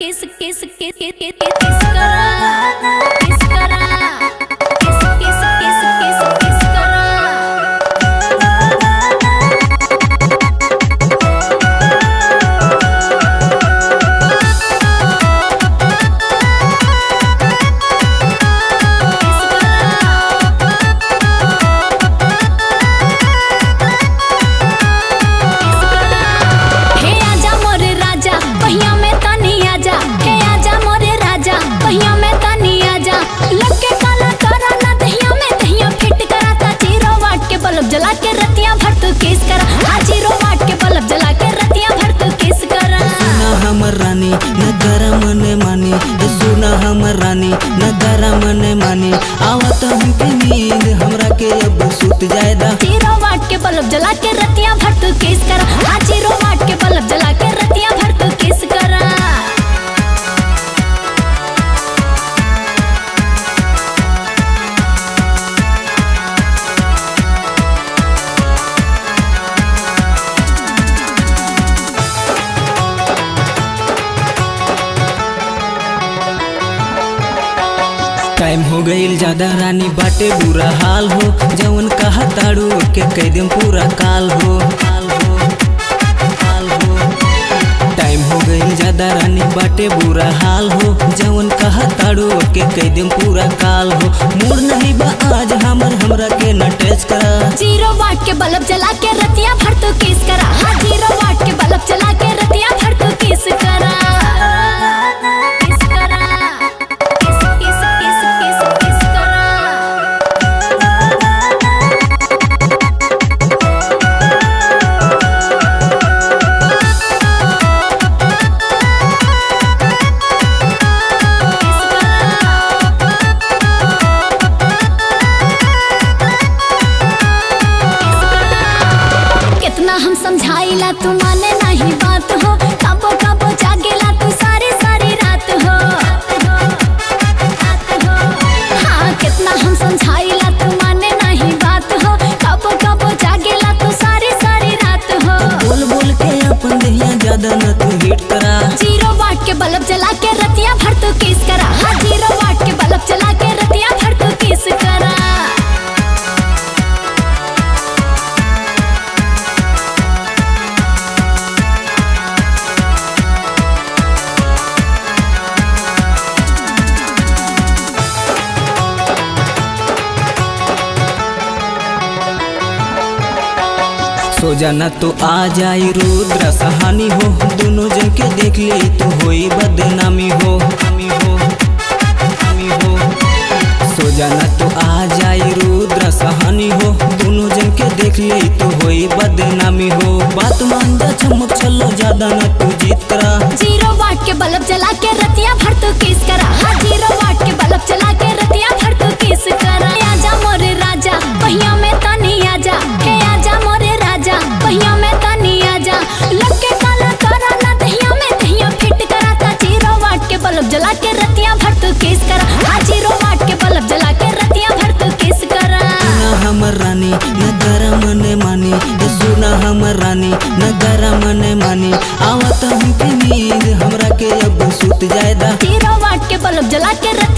किस किस किस किस किस किस करा किस करा रानी न गरम मानी ए सुना हमर रानी न गरम ने मानी। आवत हमके नींद हमरा के टाइम हो गईल ज़्यादा रानी बाटे, बुरा हाल हो। जवन कहा ताड़ू के कह देम पूरा काल हो। रानी बाटे, बुरा हाल हो। जवन कहा ताड़ू के कह देम पूरा काल हो। मूड नहीं बा आज, हमर, हमरा के न टच करा। ज़ीरो वाट के बल्ब जला के रतिया समझाइला तू माने नहीं बात हो। कबो कबो जागेला तू सारी सारी रात हो। हाँ कितना हम समझाइला तू माने नहीं बात हो। कबो कबो जागेला तू सारी सारी रात हो। बोल बोल के अपन दहिया ज़्यादा न तू हिट करा। ज़ीरो वाट के बल्ब जला के रतिया भर तू किस करा। हाँ ज़ीरो वाट के बल्ब जला के सो जाना तो आ जाई रुद्र। सहानी हो, दोनों जन के देख ले तो होई बदनामी हो। नामी हो नामी हो सो जाना तो आ जाई रुद्र। सहानी हो, दोनों जन के देख ले तो होई बदनामी हो। बात मान जा चलो ज़्यादा न तू ज़ीरो वाट के बल्ब जला के रतिया भर तू किस करा हाँ ज़ीरो वाट के बल्ब जला के रानी न मानी। आवत हमके नींद, हमरा के अब सुत जायदा ज़ीरो वाट के बल्ब जला के रतिया